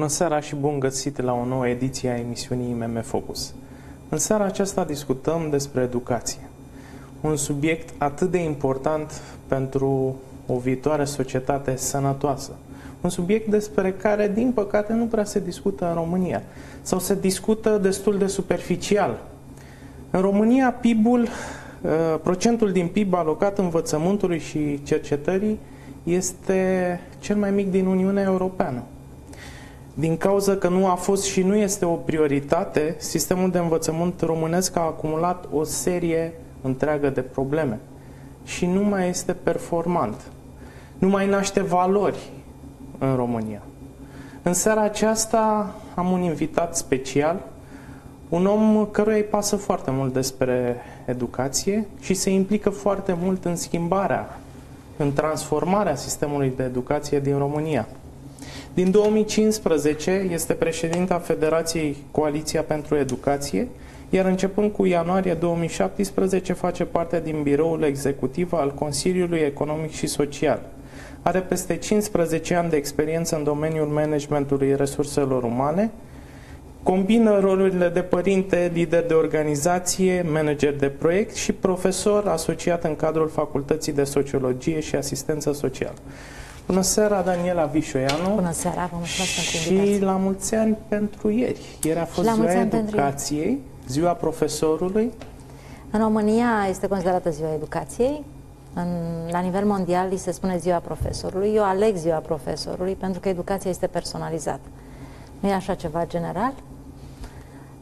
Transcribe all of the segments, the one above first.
Bună seara și bun găsit la o nouă ediție a emisiunii IMM Focus. În seara aceasta discutăm despre educație. Un subiect atât de important pentru o viitoare societate sănătoasă. Un subiect despre care, din păcate, nu prea se discută în România. Sau se discută destul de superficial. În România, PIB-ul, uh, procentul din PIB alocat învățământului și cercetării este cel mai mic din Uniunea Europeană. Din cauza că nu a fost și nu este o prioritate, sistemul de învățământ românesc a acumulat o serie întreagă de probleme și nu mai este performant. Nu mai naște valori în România. În seara aceasta am un invitat special, un om căruia îi pasă foarte mult despre educație și se implică foarte mult în schimbarea, în transformarea sistemului de educație din România. Din 2015 este președinta Federației Coaliția pentru Educație, iar începând cu ianuarie 2017 face parte din biroul executiv al Consiliului Economic și Social. Are peste 15 ani de experiență în domeniul managementului resurselor umane, combină rolurile de părinte, lider de organizație, manager de proiect și profesor asociat în cadrul Facultății de Sociologie și Asistență Socială. Bună seara, Daniela Vișoianu. Bună seara, vă mulțumesc pentru invitație. Și la mulți ani pentru ieri. Ieri a fost ziua educației, ziua profesorului. În România este considerată ziua educației. În, la nivel mondial îi se spune ziua profesorului. Eu aleg ziua profesorului pentru că educația este personalizată. Nu e așa ceva general?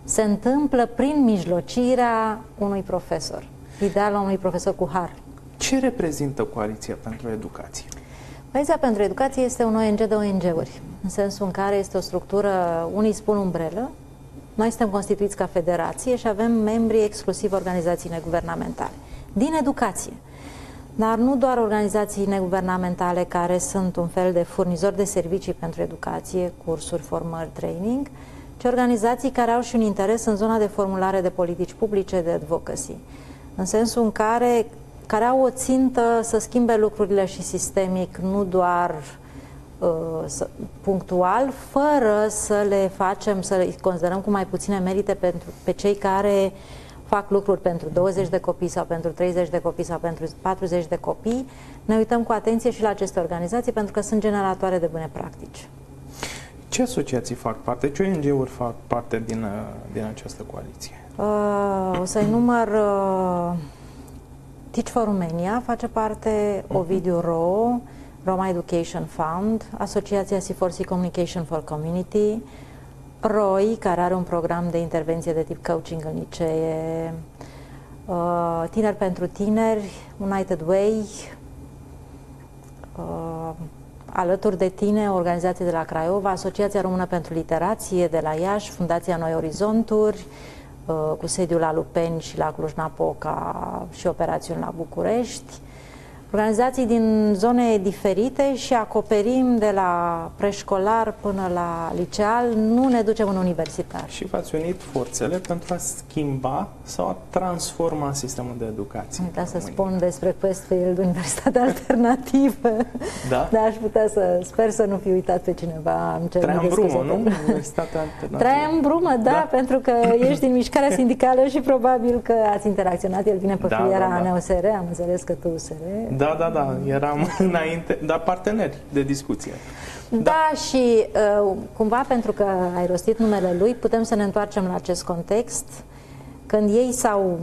Se întâmplă prin mijlocirea unui profesor. Idealul unui profesor cu har. Ce reprezintă Coaliția pentru Educație? Coaliția pentru Educație este un ONG de ONG-uri, în sensul în care este o structură, unii spun umbrelă, noi suntem constituiți ca federație și avem membri exclusiv organizații neguvernamentale. Din educație. Dar nu doar organizații neguvernamentale care sunt un fel de furnizori de servicii pentru educație, cursuri, formări, training, ci organizații care au și un interes în zona de formulare de politici publice, de advocacy. În sensul în care care au o țintă să schimbe lucrurile și sistemic, nu doar uh, punctual, fără să le facem, să le considerăm cu mai puține merite pentru, pe cei care fac lucruri pentru 20 de copii sau pentru 30 de copii sau pentru 40 de copii, ne uităm cu atenție și la aceste organizații pentru că sunt generatoare de bune practici. Ce asociații fac parte, ce ONG-uri fac parte din, uh, din această coaliție? Uh, o să-i număr... Uh, Teach for Romania face parte mhm. Ovidiu Ro, Roma Education Fund, Asociația C4C Communication for Community, ROI, care are un program de intervenție de tip coaching în licee, uh, Tineri pentru Tineri, United Way, uh, alături de tine, organizație de la Craiova, Asociația Română pentru Literație de la Iași, Fundația Noi Orizonturi, Uh, cu sediul la Lupeni și la Cluj-Napoca și operațiuni la București organizații din zone diferite și acoperim de la preșcolar până la liceal, nu ne ducem în universitar. Și v-ați unit forțele pentru a schimba sau a transforma sistemul de educație. Am să spun despre Questfield, Universitatea Alternativă. Da? Dar aș putea să, sper să nu fi uitat pe cineva. Am Traian Brumă, nu? Universitatea Alternativă. Traian Brumă, da, da, pentru că ești din mișcarea sindicală și probabil că ați interacționat. El vine pe da, filiera da, da. NUSR, am înțeles că tu USR. Da, da, da, eram înainte, dar parteneri de discuție. Da, da și uh, cumva pentru că ai rostit numele lui, putem să ne întoarcem la acest context. Când ei s-au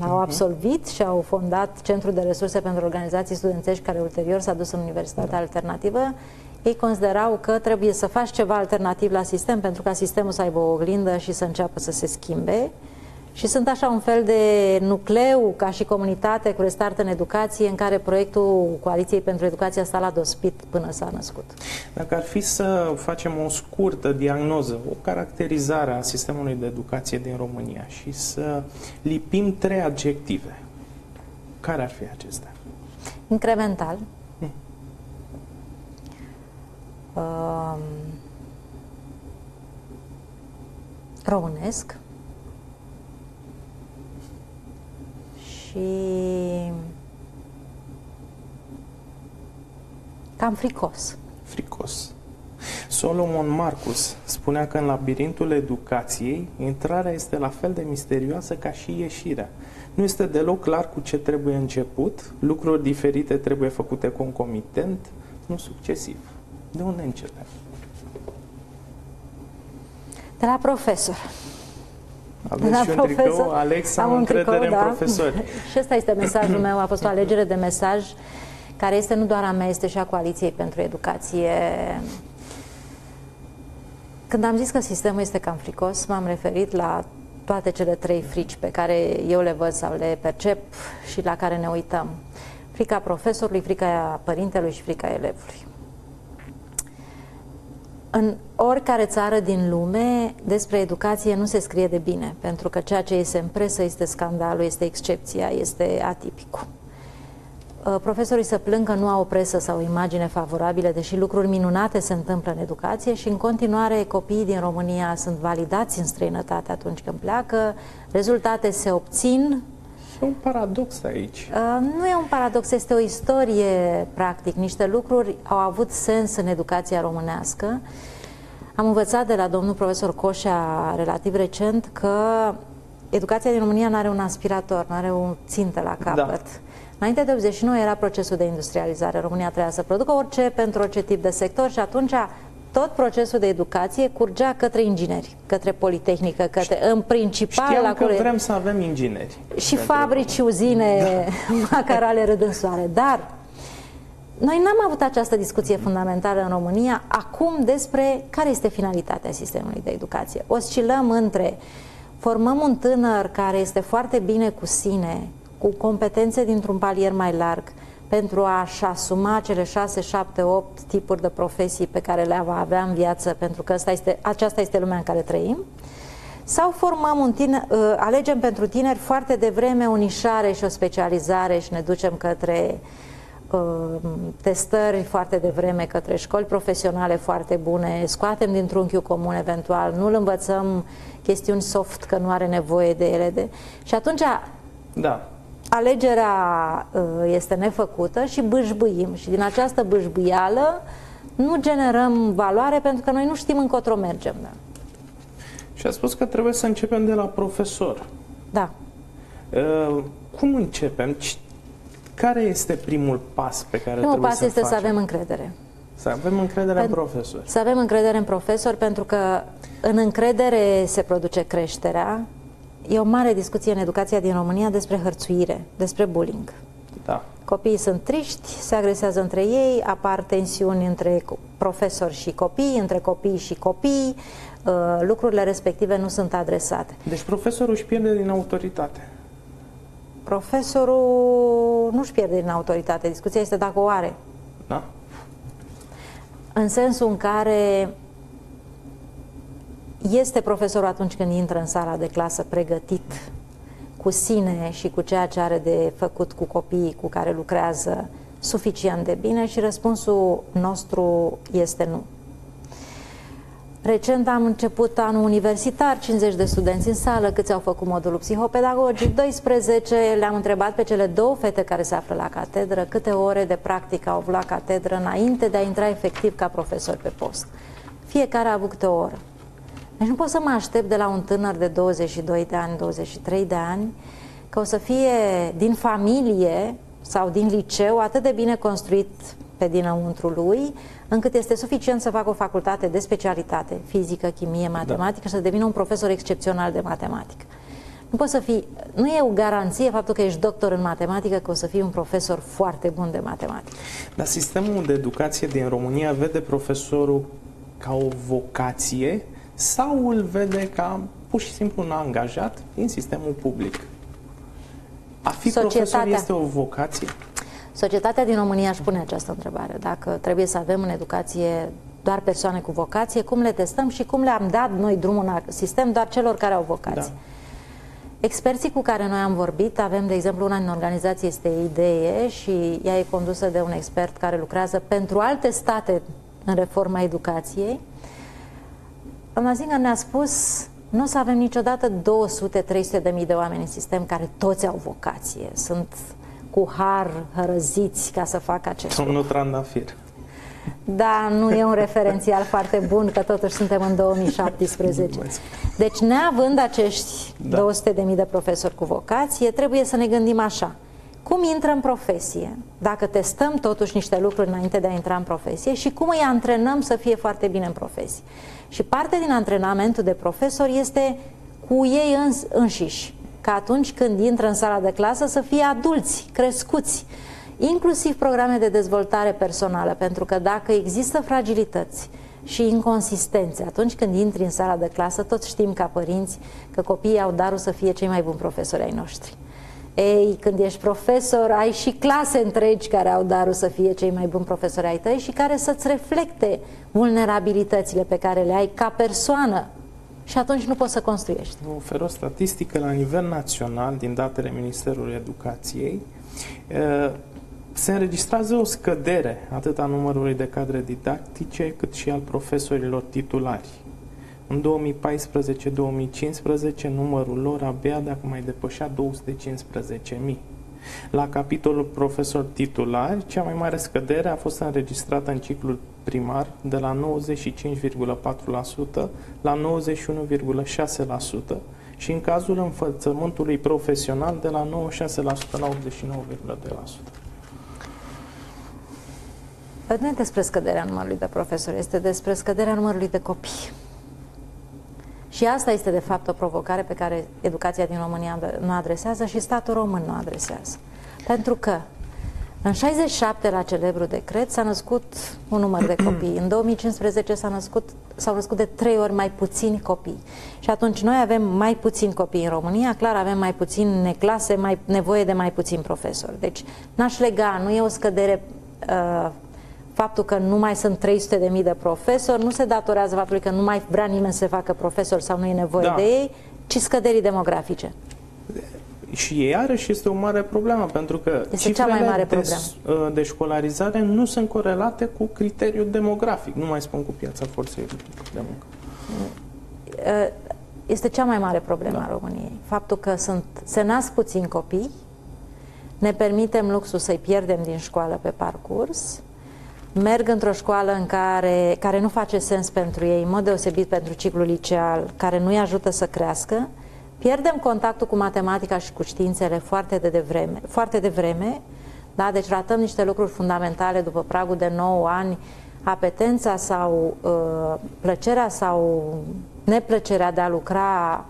au mhm. absolvit și au fondat Centrul de Resurse pentru Organizații Studențești, care ulterior s-a dus în Universitatea da. Alternativă, ei considerau că trebuie să faci ceva alternativ la sistem pentru ca sistemul să aibă o oglindă și să înceapă să se schimbe și sunt așa un fel de nucleu ca și comunitate cu restart în educație în care proiectul Coaliției pentru Educație a stat la dospit până s-a născut. Dacă ar fi să facem o scurtă diagnoză, o caracterizare a sistemului de educație din România și să lipim trei adjective, care ar fi acestea? Incremental. Hmm. Um, românesc. Și cam fricos. Fricos. Solomon Marcus spunea că în labirintul educației intrarea este la fel de misterioasă ca și ieșirea. Nu este deloc clar cu ce trebuie început, lucruri diferite trebuie făcute concomitent, nu succesiv. De unde începem? De la profesor. Aveți la și un profesor. tricou, Alex, am, am încredere tricou, în da. profesori. și ăsta este mesajul meu, a fost o alegere de mesaj care este nu doar a mea, este și a Coaliției pentru Educație. Când am zis că sistemul este cam fricos, m-am referit la toate cele trei frici pe care eu le văd sau le percep și la care ne uităm. Frica profesorului, frica părintelui și frica elevului. În oricare țară din lume, despre educație nu se scrie de bine, pentru că ceea ce este în presă este scandalul, este excepția, este atipicul. Uh, profesorii să plângă nu au o presă sau o imagine favorabile, deși lucruri minunate se întâmplă în educație și în continuare copiii din România sunt validați în străinătate atunci când pleacă, rezultate se obțin. E un paradox aici. Uh, nu e un paradox, este o istorie practic. Niște lucruri au avut sens în educația românească. Am învățat de la domnul profesor Coșa relativ recent că educația din România nu are un aspirator, nu are o țintă la capăt. Da Înainte de 89 era procesul de industrializare. România trebuia să producă orice pentru orice tip de sector și atunci tot procesul de educație curgea către ingineri, către politehnică, către, în principal... Știam la că vrem să avem ingineri. Și fabrici și uzine da. macarale rădânsoare. Dar noi n-am avut această discuție fundamentală în România acum despre care este finalitatea sistemului de educație. Oscilăm între formăm un tânăr care este foarte bine cu sine, cu competențe dintr-un palier mai larg pentru a-și asuma cele 6, 7, 8 tipuri de profesii pe care le va avea în viață, pentru că asta este, aceasta este lumea în care trăim, sau formăm un tiner, uh, alegem pentru tineri foarte devreme o nișare și o specializare și ne ducem către uh, testări foarte devreme, către școli profesionale foarte bune, scoatem din trunchiul comun eventual, nu-l învățăm chestiuni soft că nu are nevoie de ele. De... Și atunci da alegerea uh, este nefăcută și bâșbâim. Și din această bâșbâială nu generăm valoare pentru că noi nu știm încotro mergem. Da? Și a spus că trebuie să începem de la profesor. Da. Uh, cum începem? Care este primul pas pe care primul trebuie pas să este facem? să avem încredere. Să avem încredere Pen- în profesor. Să avem încredere în profesor pentru că în încredere se produce creșterea, E o mare discuție în educația din România despre hărțuire, despre bullying. Da. Copiii sunt triști, se agresează între ei, apar tensiuni între profesori și copii, între copii și copii, uh, lucrurile respective nu sunt adresate. Deci profesorul își pierde din autoritate. Profesorul nu își pierde din autoritate, discuția este dacă o are. Da. În sensul în care este profesorul atunci când intră în sala de clasă pregătit cu sine și cu ceea ce are de făcut cu copiii cu care lucrează suficient de bine și răspunsul nostru este nu. Recent am început anul universitar, 50 de studenți în sală, câți au făcut modulul psihopedagogic, 12, le-am întrebat pe cele două fete care se află la catedră câte ore de practică au avut la catedră înainte de a intra efectiv ca profesor pe post. Fiecare a avut câte o oră. Deci nu pot să mă aștept de la un tânăr de 22 de ani, 23 de ani, că o să fie din familie sau din liceu atât de bine construit pe dinăuntru lui, încât este suficient să facă o facultate de specialitate, fizică, chimie, matematică da. și să devină un profesor excepțional de matematică. Nu poți să fii, nu e o garanție faptul că ești doctor în matematică că o să fii un profesor foarte bun de matematică. Dar sistemul de educație din România vede profesorul ca o vocație sau îl vede ca pur și simplu un angajat din sistemul public? A fi Societatea. profesor este o vocație? Societatea din România își pune această întrebare. Dacă trebuie să avem în educație doar persoane cu vocație, cum le testăm și cum le-am dat noi drumul în sistem doar celor care au vocație? Da. Experții cu care noi am vorbit, avem, de exemplu, una din organizații este Idee și ea e condusă de un expert care lucrează pentru alte state în reforma educației Doamna Zinga ne-a spus nu o să avem niciodată 200-300 de mii de oameni în sistem care toți au vocație, sunt cu har hărăziți ca să facă acest Domnul lucru. Trandafir. dar nu e un referențial foarte bun, că totuși suntem în 2017. Deci, neavând acești da. 200.000 de profesori cu vocație, trebuie să ne gândim așa. Cum intră în profesie? Dacă testăm totuși niște lucruri înainte de a intra în profesie și cum îi antrenăm să fie foarte bine în profesie. Și parte din antrenamentul de profesor este cu ei îns- înșiși, ca atunci când intră în sala de clasă să fie adulți, crescuți, inclusiv programe de dezvoltare personală, pentru că dacă există fragilități și inconsistențe, atunci când intri în sala de clasă, toți știm ca părinți că copiii au darul să fie cei mai buni profesori ai noștri. Ei, când ești profesor, ai și clase întregi care au darul să fie cei mai buni profesori ai tăi și care să-ți reflecte vulnerabilitățile pe care le ai ca persoană și atunci nu poți să construiești. Ofer o statistică la nivel național din datele Ministerului Educației. Se înregistrează o scădere atât a numărului de cadre didactice cât și al profesorilor titulari. În 2014-2015 numărul lor abia dacă mai depășea 215.000. La capitolul profesor titulari, cea mai mare scădere a fost înregistrată în ciclul primar de la 95,4% la 91,6% și în cazul învățământului profesional de la 96% la 89,2%. Nu e despre scăderea numărului de profesori, este despre scăderea numărului de copii. Și asta este, de fapt, o provocare pe care educația din România nu adresează și statul român nu adresează. Pentru că în 67, la celebru decret, s-a născut un număr de copii. În 2015 s-a născut, s-au născut de trei ori mai puțini copii. Și atunci noi avem mai puțini copii în România, clar avem mai puține clase, mai, nevoie de mai puțini profesori. Deci n-aș lega, nu e o scădere uh, faptul că nu mai sunt 300 de mii de profesori, nu se datorează faptului că nu mai vrea nimeni să facă profesori sau nu e nevoie da. de ei, ci scăderii demografice. Și iarăși este o mare problemă, pentru că este cea mai mare de, uh, de școlarizare nu sunt corelate cu criteriul demografic, nu mai spun cu piața forței de muncă. Uh, este cea mai mare problemă da. a României. Faptul că sunt, se nasc puțini copii, ne permitem luxul să-i pierdem din școală pe parcurs, merg într-o școală în care, care nu face sens pentru ei, în mod deosebit pentru ciclul liceal, care nu-i ajută să crească, pierdem contactul cu matematica și cu științele foarte de devreme, foarte devreme da? deci ratăm niște lucruri fundamentale după pragul de 9 ani, apetența sau uh, plăcerea sau neplăcerea de a lucra,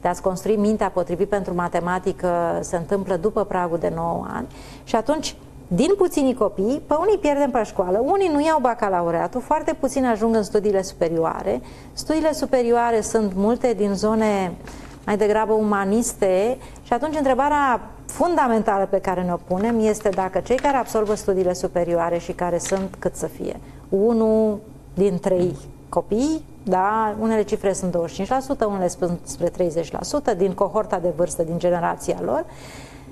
de a-ți construi mintea potrivit pentru matematică se întâmplă după pragul de 9 ani și atunci din puțini copii, pe unii pierdem pe școală, unii nu iau bacalaureatul, foarte puțini ajung în studiile superioare. Studiile superioare sunt multe din zone mai degrabă umaniste și atunci întrebarea fundamentală pe care ne-o punem este dacă cei care absorbă studiile superioare și care sunt cât să fie, unul din trei copii, da, unele cifre sunt 25%, unele sunt spre 30% din cohorta de vârstă, din generația lor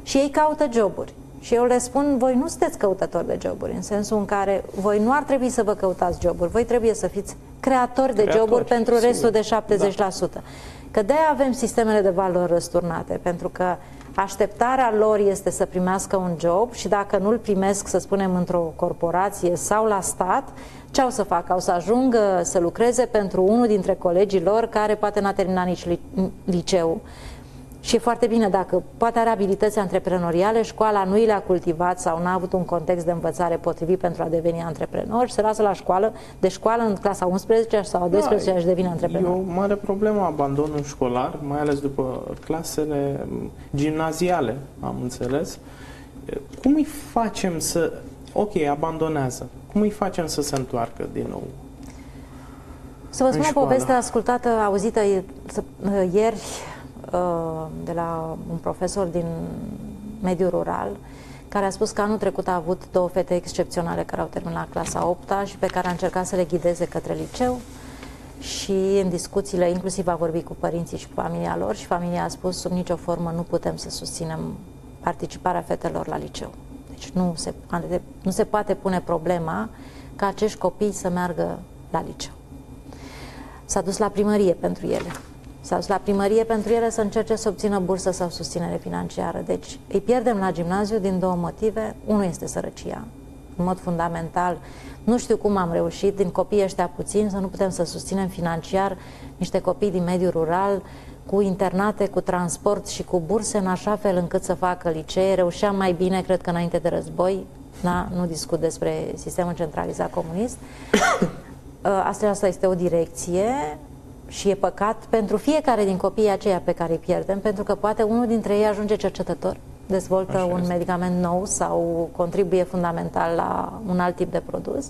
și ei caută joburi. Și eu le spun, voi nu sunteți căutători de joburi, în sensul în care voi nu ar trebui să vă căutați joburi, voi trebuie să fiți creatori de creatori, joburi pentru sigur. restul de 70%. Da. Că de avem sistemele de valori răsturnate, pentru că așteptarea lor este să primească un job și dacă nu-l primesc, să spunem, într-o corporație sau la stat, ce au să facă? Au să ajungă să lucreze pentru unul dintre colegii lor care poate n-a terminat nici liceu și e foarte bine dacă poate are abilități antreprenoriale, școala nu i le-a cultivat sau n-a avut un context de învățare potrivit pentru a deveni antreprenor și se lasă la școală, de școală în clasa 11 sau 12 da, și devine antreprenor. E o mare problemă abandonul școlar, mai ales după clasele gimnaziale, am înțeles. Cum îi facem să... Ok, abandonează. Cum îi facem să se întoarcă din nou? Să vă spun o poveste ascultată, auzită ieri Uh, de la un profesor din mediul rural care a spus că anul trecut a avut două fete excepționale care au terminat clasa 8 și pe care a încercat să le ghideze către liceu și în discuțiile, inclusiv a vorbit cu părinții și cu familia lor și familia a spus sub nicio formă nu putem să susținem participarea fetelor la liceu. Deci nu se, nu se poate pune problema ca acești copii să meargă la liceu. S-a dus la primărie pentru ele s-a dus la primărie pentru ele să încerce să obțină bursă sau susținere financiară. Deci îi pierdem la gimnaziu din două motive. Unul este sărăcia. în mod fundamental. Nu știu cum am reușit, din copiii ăștia puțini, să nu putem să susținem financiar niște copii din mediul rural, cu internate, cu transport și cu burse, în așa fel încât să facă licee. Reușeam mai bine, cred că înainte de război, da? nu discut despre sistemul centralizat comunist. Asta, asta este o direcție și e păcat pentru fiecare din copiii aceia pe care îi pierdem, pentru că poate unul dintre ei ajunge cercetător, dezvoltă Așa un este. medicament nou sau contribuie fundamental la un alt tip de produs.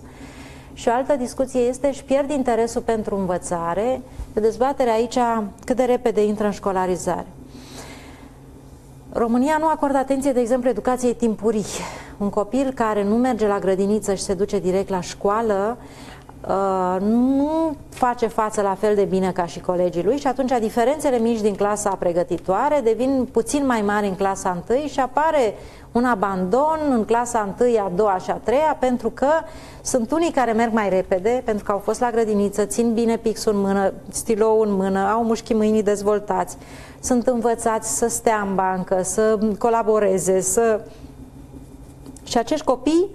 Și o altă discuție este, își pierd interesul pentru învățare, de dezbatere aici cât de repede intră în școlarizare. România nu acordă atenție, de exemplu, educației timpurii. Un copil care nu merge la grădiniță și se duce direct la școală, Uh, nu face față la fel de bine ca și colegii lui și atunci diferențele mici din clasa pregătitoare devin puțin mai mari în clasa 1 și apare un abandon în clasa 1, a doua și a treia pentru că sunt unii care merg mai repede pentru că au fost la grădiniță, țin bine pixul în mână, stilou în mână, au mușchii mâinii dezvoltați, sunt învățați să stea în bancă, să colaboreze, să... Și acești copii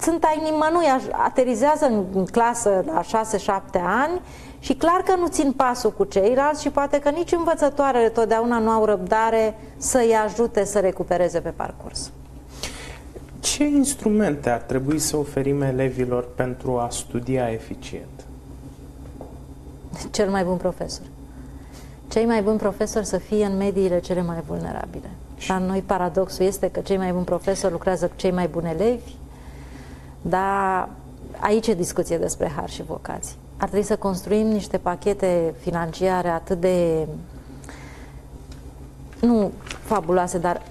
sunt ai nimănui, aterizează în clasă la 6-7 ani și clar că nu țin pasul cu ceilalți și poate că nici învățătoarele totdeauna nu au răbdare să-i ajute să recupereze pe parcurs. Ce instrumente ar trebui să oferim elevilor pentru a studia eficient? Cel mai bun profesor. Cei mai buni profesori să fie în mediile cele mai vulnerabile. Dar noi paradoxul este că cei mai buni profesori lucrează cu cei mai buni elevi, dar aici e discuție despre har și vocații. Ar trebui să construim niște pachete financiare atât de nu fabuloase, dar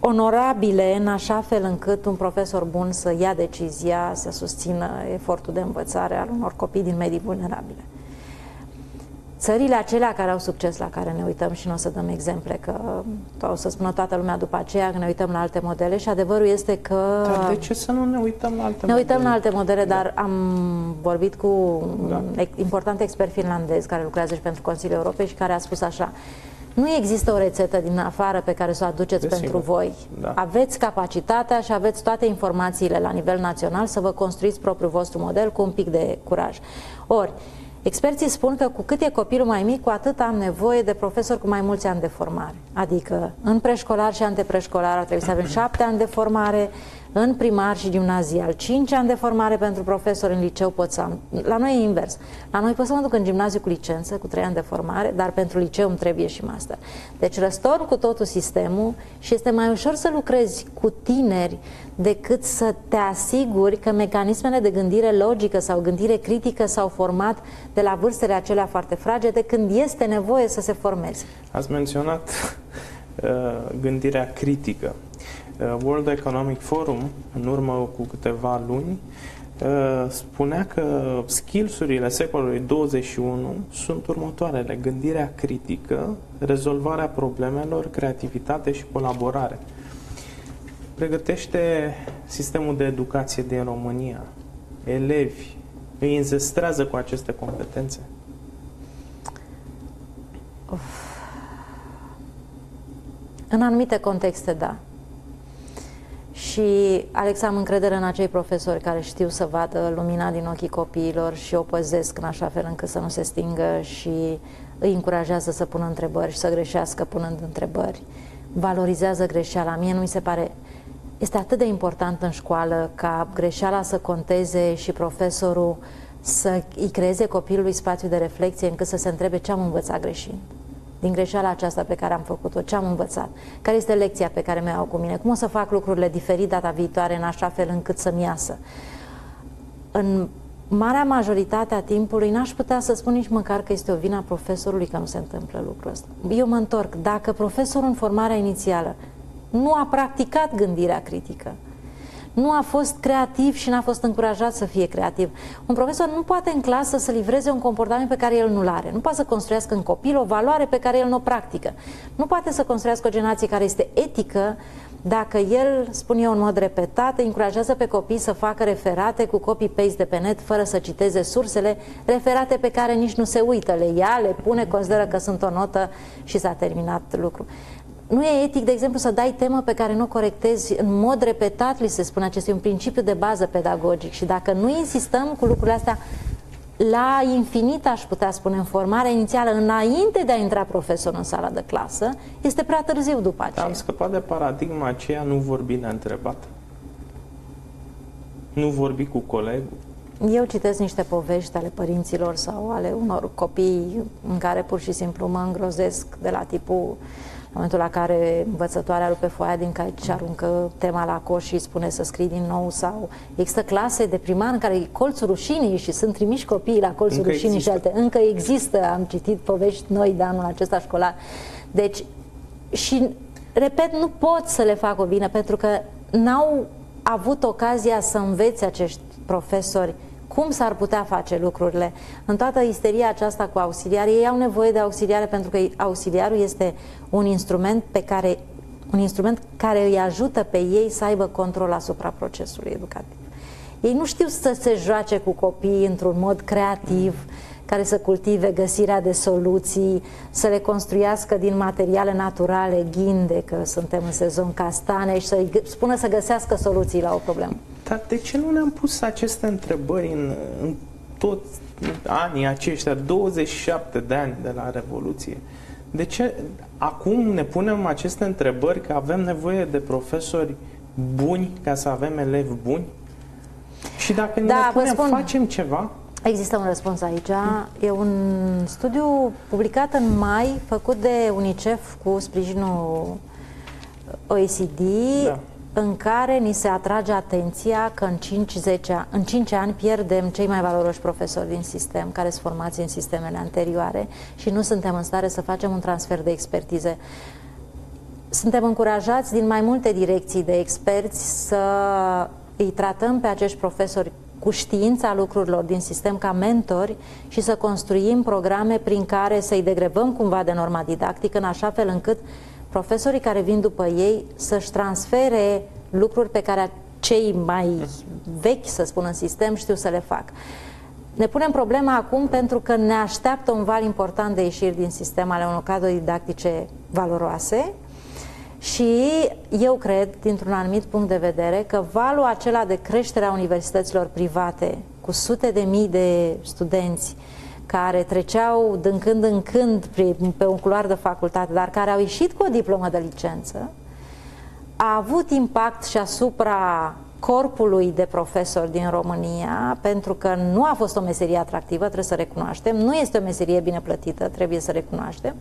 onorabile în așa fel încât un profesor bun să ia decizia, să susțină efortul de învățare al unor copii din medii vulnerabile țările acelea care au succes la care ne uităm și nu o să dăm exemple că o să spună toată lumea după aceea că ne uităm la alte modele și adevărul este că... Dar de ce să nu ne uităm la alte ne modele? Ne uităm la alte modele, da. dar am vorbit cu da. un important expert finlandez care lucrează și pentru Consiliul Europei și care a spus așa nu există o rețetă din afară pe care să o aduceți de pentru sigur. voi. Da. Aveți capacitatea și aveți toate informațiile la nivel național să vă construiți propriul vostru model cu un pic de curaj. Ori, Experții spun că cu cât e copilul mai mic, cu atât am nevoie de profesori cu mai mulți ani de formare. Adică în preșcolar și antepreșcolar ar trebui să avem șapte ani de formare, în primar și gimnazial, 5 ani de formare pentru profesori în liceu pot să am. La noi e invers. La noi pot să mă duc în gimnaziu cu licență, cu 3 ani de formare, dar pentru liceu îmi trebuie și master. Deci răstorn cu totul sistemul și este mai ușor să lucrezi cu tineri decât să te asiguri că mecanismele de gândire logică sau gândire critică s-au format de la vârstele acelea foarte fragede când este nevoie să se formeze. Ați menționat uh, gândirea critică. Uh, World Economic Forum, în urmă cu câteva luni, uh, spunea că skillsurile secolului 21 sunt următoarele. Gândirea critică, rezolvarea problemelor, creativitate și colaborare. Pregătește sistemul de educație din România. Elevi îi înzestrează cu aceste competențe? Uf. În anumite contexte, da. Și, Alex, am încredere în acei profesori care știu să vadă lumina din ochii copiilor și o păzesc în așa fel încât să nu se stingă și îi încurajează să pună întrebări și să greșească punând întrebări. Valorizează greșeala. Mie nu mi se pare... Este atât de important în școală ca greșeala să conteze și profesorul să îi creeze copilului spațiu de reflexie încât să se întrebe ce am învățat greșind din greșeala aceasta pe care am făcut-o, ce am învățat, care este lecția pe care mi-au cu mine, cum o să fac lucrurile diferit data viitoare în așa fel încât să-mi iasă. În marea majoritate a timpului n-aș putea să spun nici măcar că este o vina profesorului că nu se întâmplă lucrul ăsta. Eu mă întorc. Dacă profesorul în formarea inițială nu a practicat gândirea critică, nu a fost creativ și n-a fost încurajat să fie creativ. Un profesor nu poate în clasă să livreze un comportament pe care el nu-l are. Nu poate să construiască în copil o valoare pe care el nu o practică. Nu poate să construiască o generație care este etică dacă el, spun eu în mod repetat, încurajează pe copii să facă referate cu copy-paste de pe net fără să citeze sursele, referate pe care nici nu se uită, le ia, le pune, consideră că sunt o notă și s-a terminat lucru nu e etic, de exemplu, să dai temă pe care nu o corectezi în mod repetat, li se spune, acest e un principiu de bază pedagogic și dacă nu insistăm cu lucrurile astea la infinit, aș putea spune, în formarea inițială, înainte de a intra profesorul în sala de clasă, este prea târziu după aceea. Am scăpat de paradigma aceea, nu vorbi neîntrebat. Nu vorbi cu colegul. Eu citesc niște povești ale părinților sau ale unor copii în care pur și simplu mă îngrozesc de la tipul momentul la care învățătoarea rupe foaia din care și aruncă tema la coș și spune să scrii din nou sau există clase de primar în care e colțul rușinii și sunt trimiși copiii la colțul încă rușinii există. și alte. Încă există, am citit povești noi de anul acesta școlar. Deci, și repet, nu pot să le fac o vină pentru că n-au avut ocazia să învețe acești profesori cum s-ar putea face lucrurile. În toată isteria aceasta cu auxiliari, ei au nevoie de auxiliare pentru că auxiliarul este un instrument pe care un instrument care îi ajută pe ei să aibă control asupra procesului educativ. Ei nu știu să se joace cu copiii într-un mod creativ, care să cultive găsirea de soluții, să le construiască din materiale naturale, ghinde, că suntem în sezon castane, și să-i spună să găsească soluții la o problemă. Dar de ce nu ne-am pus aceste întrebări în, în toți anii aceștia, 27 de ani de la Revoluție? De ce acum ne punem aceste întrebări că avem nevoie de profesori buni ca să avem elevi buni? Și dacă da, ne punem, spun, facem ceva? Există un răspuns aici. E un studiu publicat în mai, făcut de UNICEF cu sprijinul OECD, da în care ni se atrage atenția că în 5, în 5 ani pierdem cei mai valoroși profesori din sistem, care sunt formați în sistemele anterioare și nu suntem în stare să facem un transfer de expertize. Suntem încurajați din mai multe direcții de experți să îi tratăm pe acești profesori cu știința lucrurilor din sistem ca mentori și să construim programe prin care să-i degrevăm cumva de norma didactică în așa fel încât profesorii care vin după ei să-și transfere lucruri pe care cei mai vechi, să spun, în sistem știu să le fac. Ne punem problema acum pentru că ne așteaptă un val important de ieșiri din sistem ale unor cadre didactice valoroase și eu cred, dintr-un anumit punct de vedere, că valul acela de creștere a universităților private cu sute de mii de studenți care treceau din când în când pe un culoar de facultate, dar care au ieșit cu o diplomă de licență, a avut impact și asupra corpului de profesori din România, pentru că nu a fost o meserie atractivă, trebuie să recunoaștem, nu este o meserie bine plătită, trebuie să recunoaștem.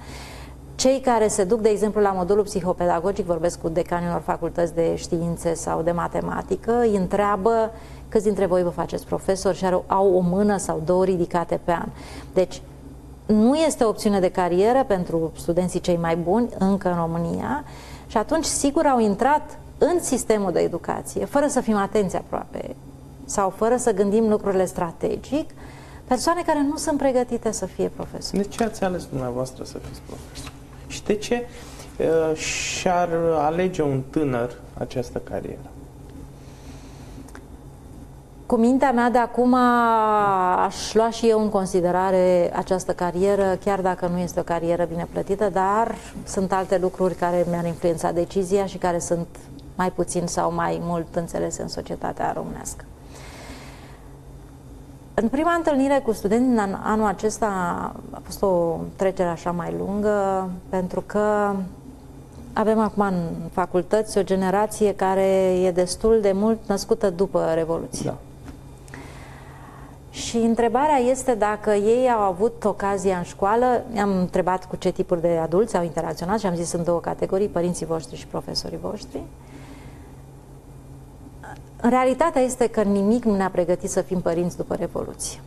Cei care se duc, de exemplu, la modulul psihopedagogic, vorbesc cu decanii unor facultăți de științe sau de matematică, îi întreabă câți dintre voi vă faceți profesori și au o mână sau două ridicate pe an. Deci, nu este o opțiune de carieră pentru studenții cei mai buni încă în România și atunci, sigur, au intrat în sistemul de educație, fără să fim atenți aproape sau fără să gândim lucrurile strategic, persoane care nu sunt pregătite să fie profesori. De ce ați ales dumneavoastră să fiți profesor? Și de ce uh, și-ar alege un tânăr această carieră? Cu mintea mea de acum aș lua și eu în considerare această carieră, chiar dacă nu este o carieră bine plătită, dar sunt alte lucruri care mi-ar influența decizia și care sunt mai puțin sau mai mult înțelese în societatea românească. În prima întâlnire cu studenții din anul acesta a fost o trecere așa mai lungă, pentru că avem acum în facultăți o generație care e destul de mult născută după Revoluție. Da. Și întrebarea este dacă ei au avut ocazia în școală, am întrebat cu ce tipuri de adulți au interacționat și am zis în două categorii, părinții voștri și profesorii voștri. În realitatea este că nimic nu ne-a pregătit să fim părinți după Revoluție.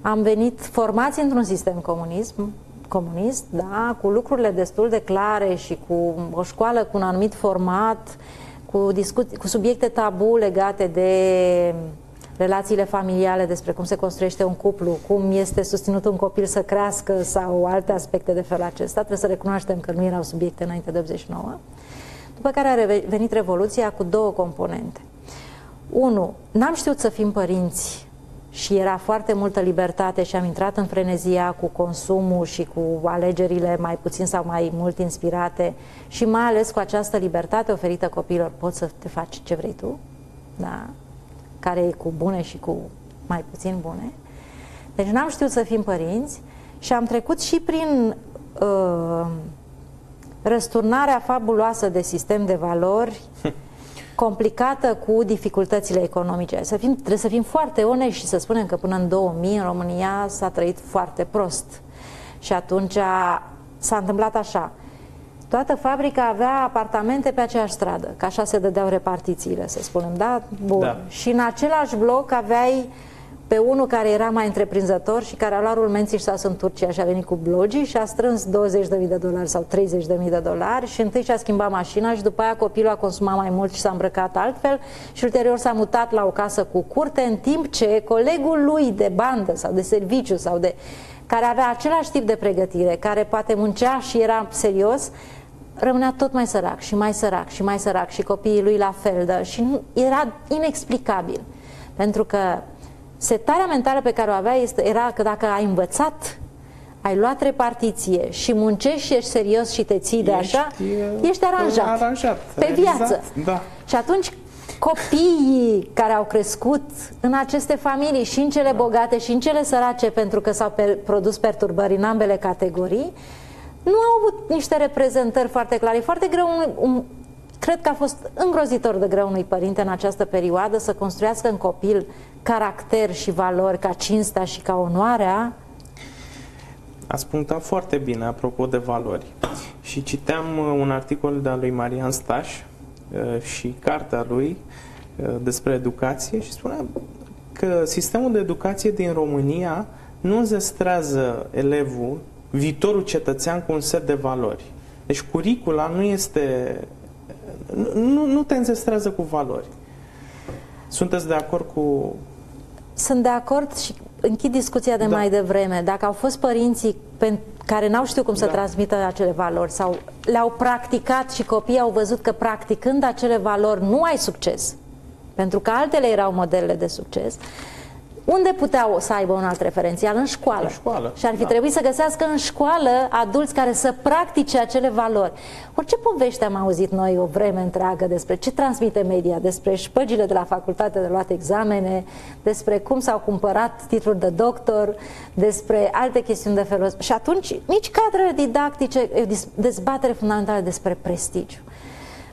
Am venit formați într-un sistem comunism, comunist, da, cu lucrurile destul de clare și cu o școală cu un anumit format, cu, discuții, cu subiecte tabu legate de relațiile familiale, despre cum se construiește un cuplu, cum este susținut un copil să crească sau alte aspecte de felul acesta. Trebuie să recunoaștem că nu erau subiecte înainte de 89. După care a venit Revoluția cu două componente. Unu, n-am știut să fim părinți și era foarte multă libertate și am intrat în frenezia cu consumul și cu alegerile mai puțin sau mai mult inspirate și mai ales cu această libertate oferită copiilor, poți să te faci ce vrei tu, da? Care e cu bune și cu mai puțin bune. Deci n-am știut să fim părinți și am trecut și prin uh, răsturnarea fabuloasă de sistem de valori complicată cu dificultățile economice. Să fim, trebuie să fim foarte onești și să spunem că până în 2000 în România s-a trăit foarte prost. Și atunci s-a întâmplat așa. Toată fabrica avea apartamente pe aceeași stradă, că așa se dădeau repartițiile, să spunem, da? Bun. Da. Și în același bloc aveai pe unul care era mai întreprinzător și care a luat rulmenții și s-a în Turcia și a venit cu blogii și a strâns 20.000 de dolari sau 30.000 de dolari și întâi și-a schimbat mașina și după aia copilul a consumat mai mult și s-a îmbrăcat altfel și ulterior s-a mutat la o casă cu curte în timp ce colegul lui de bandă sau de serviciu sau de care avea același tip de pregătire, care poate muncea și era serios, rămânea tot mai sărac și mai sărac și mai sărac și copiii lui la fel de, și nu, era inexplicabil. Pentru că setarea mentală pe care o avea este, era că dacă ai învățat, ai luat repartiție și muncești și ești serios și te ții de așa, ești aranjat, aranjat pe exact, viață. Da. Și atunci copiii care au crescut în aceste familii și în cele bogate și în cele sărace pentru că s-au produs perturbări în ambele categorii, nu au avut niște reprezentări foarte clare. E foarte greu, un, un, cred că a fost îngrozitor de greu unui părinte în această perioadă să construiască în copil caracter și valori ca cinstea și ca onoarea? Ați punctat foarte bine apropo de valori. Și citeam uh, un articol de-a lui Marian Staș uh, și cartea lui uh, despre educație și spunea că sistemul de educație din România nu înzestrează elevul, viitorul cetățean cu un set de valori. Deci curicula nu este nu, nu te înzestrează cu valori. Sunteți de acord cu sunt de acord și închid discuția de da. mai devreme. Dacă au fost părinții care n-au știut cum să da. transmită acele valori sau le-au practicat și copiii au văzut că practicând acele valori nu ai succes, pentru că altele erau modelele de succes, unde puteau să aibă un alt referențial? În școală. În școală. Și ar fi da. trebuit să găsească în școală adulți care să practice acele valori. Orice povești am auzit noi o vreme întreagă despre ce transmite media, despre șpăgile de la facultate de luat examene, despre cum s-au cumpărat titluri de doctor, despre alte chestiuni de felul ăsta. Și atunci nici cadrele didactice, dezbatere fundamentală despre prestigiu.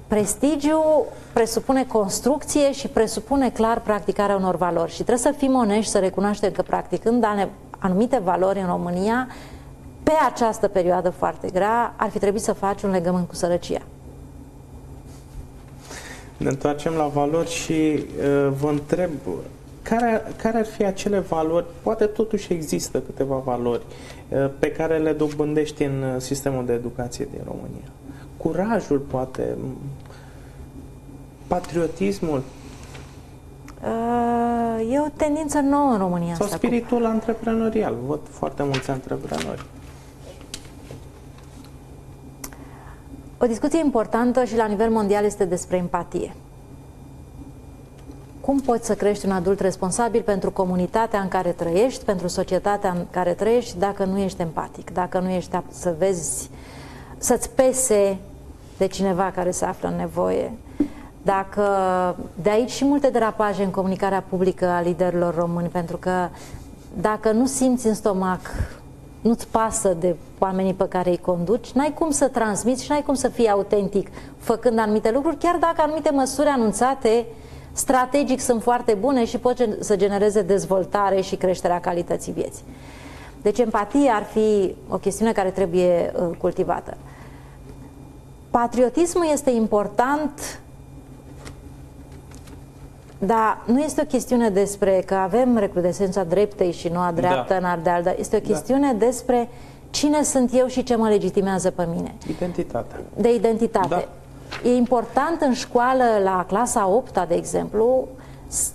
Prestigiu presupune construcție și presupune clar practicarea unor valori și trebuie să fim onești să recunoaștem că practicând anumite valori în România, pe această perioadă foarte grea, ar fi trebuit să faci un legământ cu sărăcia. Ne întoarcem la valori și uh, vă întreb care, care ar fi acele valori, poate totuși există câteva valori uh, pe care le dobândești în uh, sistemul de educație din România curajul, poate, patriotismul. Uh, e o tendință nouă în România. Sau spiritul cu... antreprenorial. Văd foarte mulți antreprenori. O discuție importantă și la nivel mondial este despre empatie. Cum poți să crești un adult responsabil pentru comunitatea în care trăiești, pentru societatea în care trăiești, dacă nu ești empatic, dacă nu ești să vezi, să-ți pese de cineva care se află în nevoie. Dacă de aici și multe derapaje în comunicarea publică a liderilor români, pentru că dacă nu simți în stomac, nu-ți pasă de oamenii pe care îi conduci, n-ai cum să transmiți și n-ai cum să fii autentic făcând anumite lucruri, chiar dacă anumite măsuri anunțate strategic sunt foarte bune și pot să genereze dezvoltare și creșterea calității vieții. Deci empatia ar fi o chestiune care trebuie uh, cultivată. Patriotismul este important, dar nu este o chestiune despre că avem recrudescența dreptei și nu a dreaptă da. în Ardeal, dar este o da. chestiune da. despre cine sunt eu și ce mă legitimează pe mine. Identitate. De identitate. Da. E important în școală, la clasa 8 de exemplu,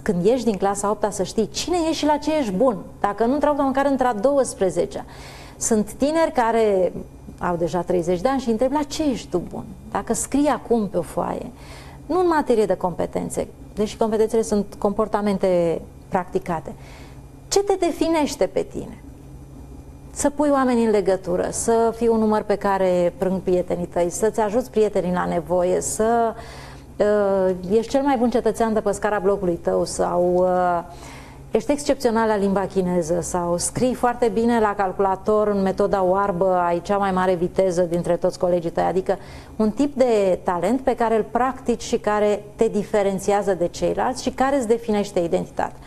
când ieși din clasa 8 să știi cine ești și la ce ești bun. Dacă nu într-o măcar într-a 12 Sunt tineri care au deja 30 de ani și întreb la ce ești tu bun? Dacă scrii acum pe o foaie, nu în materie de competențe, deși competențele sunt comportamente practicate, Ce te definește pe tine? Să pui oamenii în legătură, să fii un număr pe care prâng prietenii tăi, să-ți ajuți prietenii la nevoie, să uh, ești cel mai bun cetățean de pe scara blocului tău sau uh, ești excepțional la limba chineză sau scrii foarte bine la calculator în metoda oarbă, ai cea mai mare viteză dintre toți colegii tăi, adică un tip de talent pe care îl practici și care te diferențiază de ceilalți și care îți definește identitatea.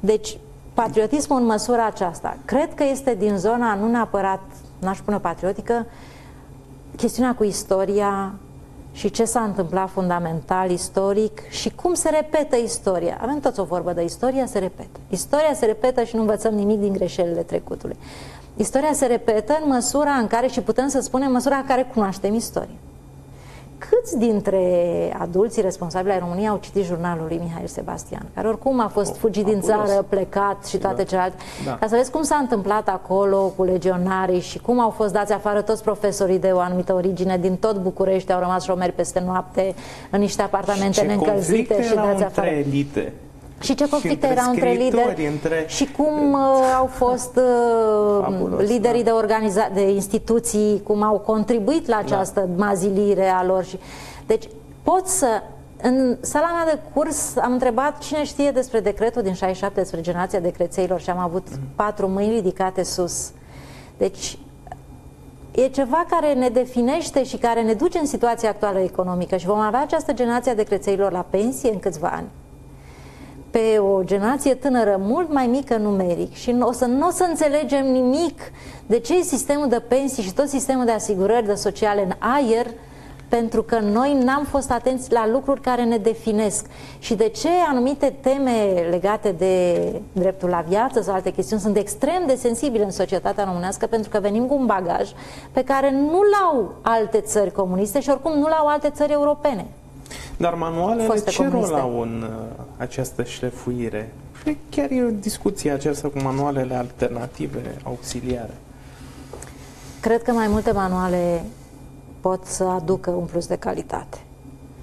Deci, patriotismul în măsura aceasta, cred că este din zona, nu neapărat, n-aș spune patriotică, chestiunea cu istoria, și ce s-a întâmplat fundamental, istoric și cum se repetă istoria. Avem toți o vorbă de istoria se repetă. Istoria se repetă și nu învățăm nimic din greșelile trecutului. Istoria se repetă în măsura în care, și putem să spunem, în măsura în care cunoaștem istoria. Câți dintre adulții responsabili ai României au citit jurnalul lui Mihail Sebastian, care oricum a fost oh, fugit din țară, plecat și toate da. celelalte, da. ca să vezi cum s-a întâmplat acolo cu legionarii și cum au fost dați afară toți profesorii de o anumită origine din tot București, au rămas șomeri peste noapte în niște apartamente neîncălzite și dați afară. elite și ce conflicte erau între lideri între... și cum uh, au fost uh, Fabulos, liderii da. de, organiza- de instituții, cum au contribuit la da. această da. mazilire a lor. Și... Deci pot să în sala mea de curs am întrebat cine știe despre decretul din 67 despre generația decrețeilor și am avut mm. patru mâini ridicate sus. Deci e ceva care ne definește și care ne duce în situația actuală economică și vom avea această generație a decrețeilor la pensie în câțiva ani pe o generație tânără mult mai mică numeric și o să nu o să înțelegem nimic de ce e sistemul de pensii și tot sistemul de asigurări de sociale în aer pentru că noi n-am fost atenți la lucruri care ne definesc și de ce anumite teme legate de dreptul la viață sau alte chestiuni sunt extrem de sensibile în societatea românească pentru că venim cu un bagaj pe care nu l-au alte țări comuniste și oricum nu l-au alte țări europene. Dar manualele ce rol au în uh, această șlefuire? Chiar e o discuție aceasta cu manualele alternative, auxiliare. Cred că mai multe manuale pot să aducă un plus de calitate,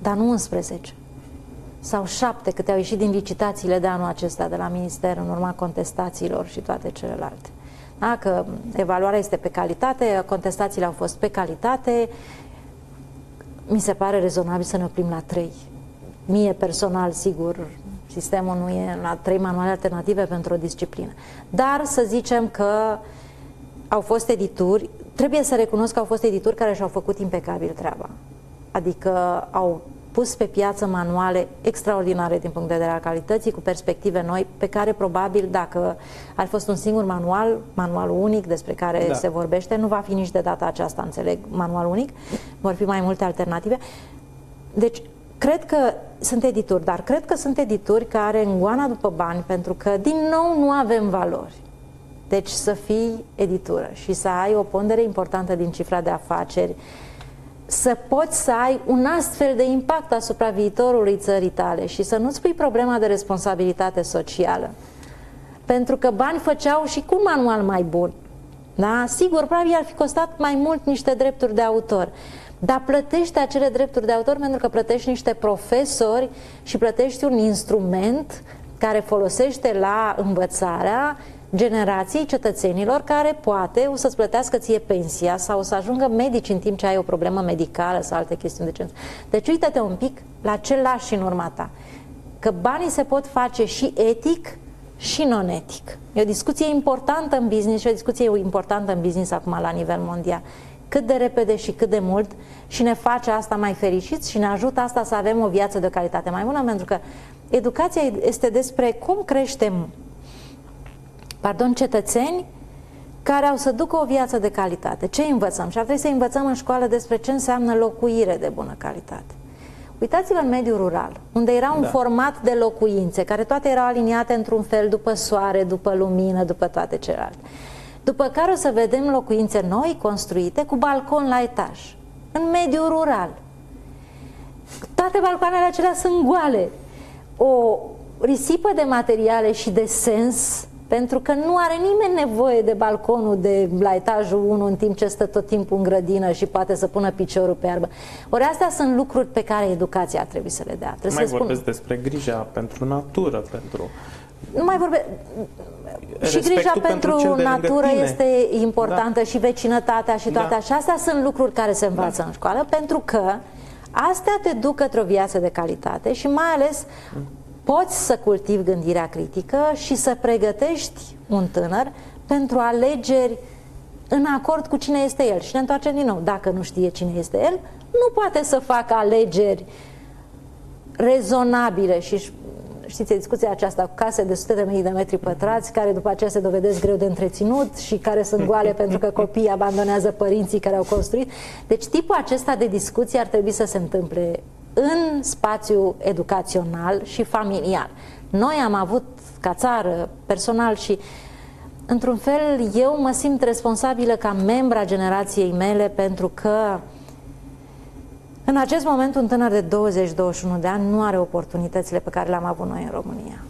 dar nu 11 sau șapte câte au ieșit din licitațiile de anul acesta de la Minister în urma contestațiilor și toate celelalte. Dacă evaluarea este pe calitate, contestațiile au fost pe calitate, mi se pare rezonabil să ne oprim la trei. Mie personal, sigur, sistemul nu e la trei manuale alternative pentru o disciplină. Dar să zicem că au fost edituri, trebuie să recunosc că au fost edituri care și-au făcut impecabil treaba. Adică au pus pe piață manuale extraordinare din punct de vedere al calității, cu perspective noi, pe care probabil dacă ar fost un singur manual, manualul unic despre care da. se vorbește, nu va fi nici de data aceasta, înțeleg, manual unic, vor fi mai multe alternative. Deci, cred că sunt edituri, dar cred că sunt edituri care îngoana după bani, pentru că, din nou, nu avem valori. Deci să fii editură și să ai o pondere importantă din cifra de afaceri, să poți să ai un astfel de impact asupra viitorului țării tale și să nu-ți pui problema de responsabilitate socială. Pentru că bani făceau și cu un manual mai bun. Da? Sigur, probabil ar fi costat mai mult niște drepturi de autor. Dar plătește acele drepturi de autor pentru că plătești niște profesori și plătești un instrument care folosește la învățarea generației cetățenilor care poate o să-ți plătească ție pensia sau o să ajungă medici în timp ce ai o problemă medicală sau alte chestiuni de genul. Deci uite-te un pic la ce lași în urma ta. Că banii se pot face și etic și non-etic. E o discuție importantă în business și o discuție importantă în business acum la nivel mondial. Cât de repede și cât de mult și ne face asta mai fericiți și ne ajută asta să avem o viață de calitate mai bună, pentru că educația este despre cum creștem pardon, cetățeni care au să ducă o viață de calitate. Ce învățăm? Și ar trebui să învățăm în școală despre ce înseamnă locuire de bună calitate. Uitați-vă în mediul rural, unde era un da. format de locuințe, care toate erau aliniate într-un fel după soare, după lumină, după toate celelalte. După care o să vedem locuințe noi, construite, cu balcon la etaj, în mediul rural. Toate balcoanele acelea sunt goale. O risipă de materiale și de sens pentru că nu are nimeni nevoie de balconul de la etajul 1 în timp ce stă tot timpul în grădină și poate să pună piciorul pe iarbă. Ori astea sunt lucruri pe care educația ar trebui să le dea. Trebuie Mai să vorbesc spun... despre grija pentru natură, pentru Nu mai vorbe... Și grija pentru, pentru natură este importantă da. și vecinătatea și toate da. așa. Astea sunt lucruri care se învață da. în școală pentru că astea te duc către o viață de calitate și mai ales poți să cultivi gândirea critică și să pregătești un tânăr pentru alegeri în acord cu cine este el. Și ne întoarcem din nou. Dacă nu știe cine este el, nu poate să facă alegeri rezonabile și știți discuția aceasta cu case de sute de mii de metri pătrați care după aceea se dovedesc greu de întreținut și care sunt goale pentru că copiii abandonează părinții care au construit. Deci tipul acesta de discuții ar trebui să se întâmple în spațiu educațional și familial. Noi am avut ca țară, personal și într-un fel eu mă simt responsabilă ca membra generației mele pentru că în acest moment un tânăr de 20-21 de ani nu are oportunitățile pe care le-am avut noi în România.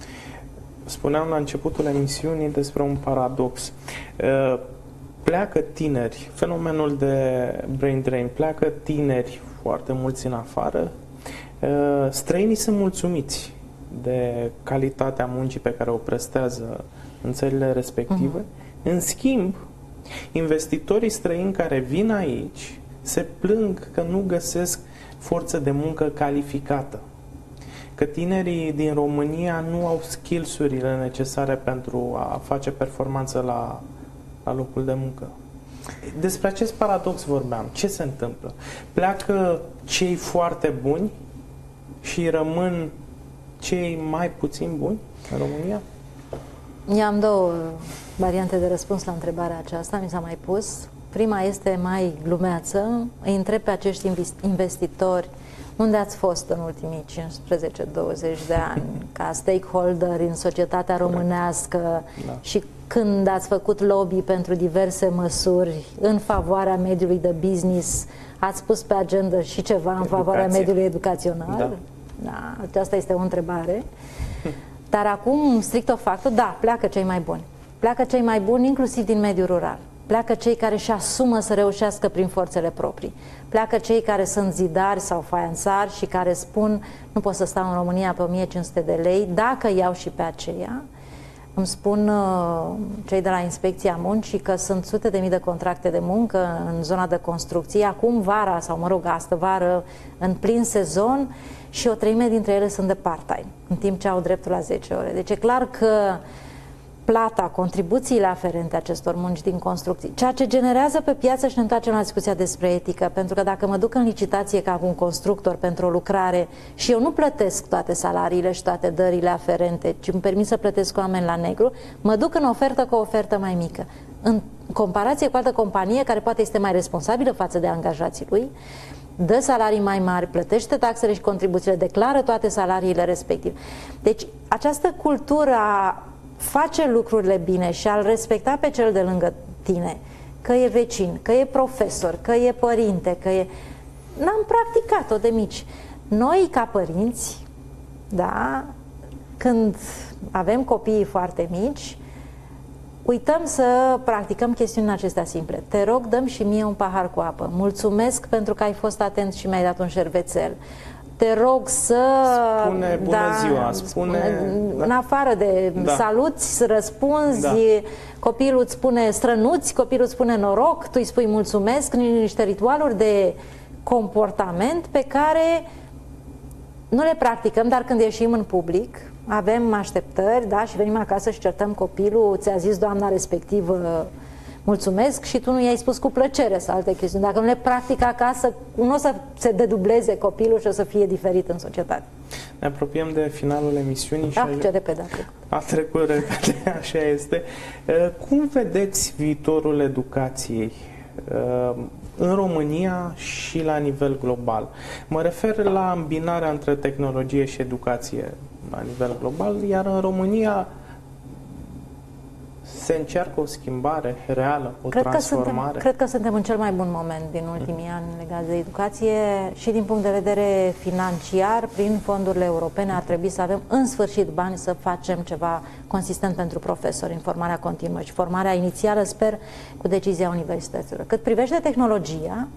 Spuneam la începutul emisiunii despre un paradox. Pleacă tineri, fenomenul de brain drain, pleacă tineri foarte mulți în afară, străinii sunt mulțumiți de calitatea muncii pe care o prestează în țările respective. Uh-huh. În schimb, investitorii străini care vin aici se plâng că nu găsesc forță de muncă calificată. Că tinerii din România nu au skills-urile necesare pentru a face performanță la, la locul de muncă. Despre acest paradox vorbeam. Ce se întâmplă? Pleacă cei foarte buni și rămân cei mai puțin buni în România? Eu am două variante de răspuns la întrebarea aceasta, mi s-a mai pus. Prima este mai glumeață. Îi întreb pe acești investitori unde ați fost în ultimii 15-20 de ani ca stakeholder în societatea românească da. și când ați făcut lobby pentru diverse măsuri în favoarea mediului de business, ați pus pe agenda și ceva în Educație. favoarea mediului educațional? Da. Da. Aceasta este o întrebare. Dar acum, strict o facto, da, pleacă cei mai buni. Pleacă cei mai buni, inclusiv din mediul rural. Pleacă cei care își asumă să reușească prin forțele proprii. Pleacă cei care sunt zidari sau faianțari și care spun nu pot să stau în România pe 1500 de lei, dacă iau și pe aceea. Îmi spun uh, cei de la Inspecția Muncii că sunt sute de mii de contracte de muncă în zona de construcție, acum vara sau mă rog astă vară în plin sezon și o treime dintre ele sunt de part-time, în timp ce au dreptul la 10 ore. Deci e clar că plata, contribuțiile aferente acestor munci din construcții, ceea ce generează pe piață și ne întoarcem la discuția despre etică, pentru că dacă mă duc în licitație ca un constructor pentru o lucrare și eu nu plătesc toate salariile și toate dările aferente, ci îmi permit să plătesc oameni la negru, mă duc în ofertă cu o ofertă mai mică. În comparație cu altă companie care poate este mai responsabilă față de angajații lui, dă salarii mai mari, plătește taxele și contribuțiile, declară toate salariile respective. Deci această cultură a face lucrurile bine și a-l respecta pe cel de lângă tine, că e vecin, că e profesor, că e părinte, că e... N-am practicat-o de mici. Noi, ca părinți, da, când avem copiii foarte mici, uităm să practicăm chestiunile acestea simple. Te rog, dăm și mie un pahar cu apă. Mulțumesc pentru că ai fost atent și mi-ai dat un șervețel te rog să... Spune bună da, ziua, spune... Da. În afară de da. saluți, răspunzi, da. copilul îți spune strănuți, copilul îți spune noroc, tu îi spui mulțumesc, niște ritualuri de comportament pe care nu le practicăm, dar când ieșim în public, avem așteptări, da, și venim acasă și certăm copilul, ți-a zis doamna respectivă mulțumesc și tu nu i-ai spus cu plăcere sau alte chestiuni. Dacă nu le practică acasă, nu o să se dedubleze copilul și o să fie diferit în societate. Ne apropiem de finalul emisiunii. Ah, și ce repede a trecut. A trecut repede, așa este. Cum vedeți viitorul educației în România și la nivel global? Mă refer la îmbinarea între tehnologie și educație la nivel global, iar în România se încearcă o schimbare reală, o cred transformare? Că suntem, cred că suntem în cel mai bun moment din ultimii mm. ani legat de educație și din punct de vedere financiar, prin fondurile europene ar trebui să avem în sfârșit bani să facem ceva consistent pentru profesori în formarea continuă și formarea inițială, sper, cu decizia universităților. Cât privește tehnologia,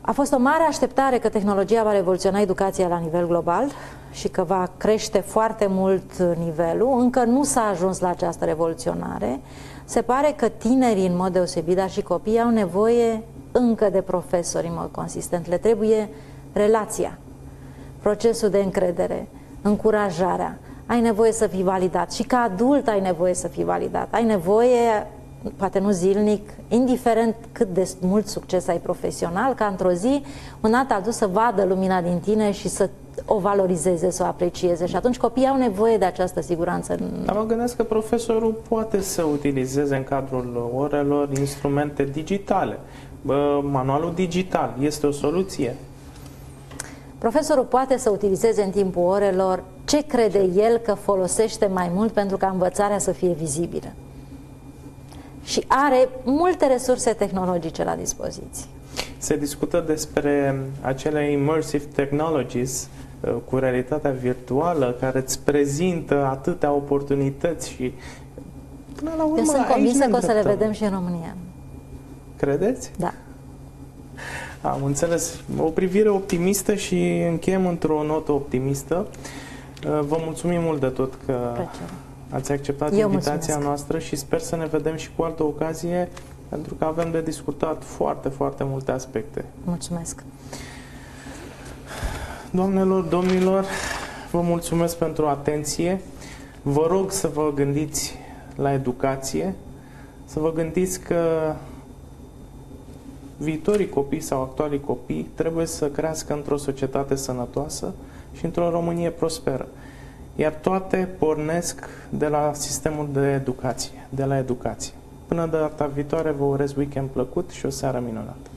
a fost o mare așteptare că tehnologia va revoluționa educația la nivel global și că va crește foarte mult nivelul, încă nu s-a ajuns la această revoluționare. Se pare că tinerii, în mod deosebit, dar și copiii, au nevoie încă de profesori în mod consistent. Le trebuie relația, procesul de încredere, încurajarea. Ai nevoie să fii validat și ca adult ai nevoie să fii validat. Ai nevoie, poate nu zilnic, indiferent cât de mult succes ai profesional, ca într-o zi un alt adus să vadă lumina din tine și să o valorizeze, să o aprecieze și atunci copiii au nevoie de această siguranță. Dar mă gândesc că profesorul poate să utilizeze în cadrul orelor instrumente digitale. Manualul digital este o soluție? Profesorul poate să utilizeze în timpul orelor ce crede el că folosește mai mult pentru ca învățarea să fie vizibilă. Și are multe resurse tehnologice la dispoziție. Se discută despre acele immersive technologies uh, cu realitatea virtuală care îți prezintă atâtea oportunități și până la urmă Eu sunt convinsă că o să le vedem și în România. Credeți? Da. Am înțeles. O privire optimistă și încheiem într-o notă optimistă. Uh, vă mulțumim mult de tot că Plăcere. Ați acceptat Eu invitația mulțumesc. noastră și sper să ne vedem și cu altă ocazie pentru că avem de discutat foarte, foarte multe aspecte. Mulțumesc! Doamnelor, domnilor, vă mulțumesc pentru atenție. Vă rog să vă gândiți la educație, să vă gândiți că viitorii copii sau actualii copii trebuie să crească într-o societate sănătoasă și într-o Românie prosperă. Iar toate pornesc de la sistemul de educație, de la educație. Până data viitoare vă urez weekend plăcut și o seară minunată.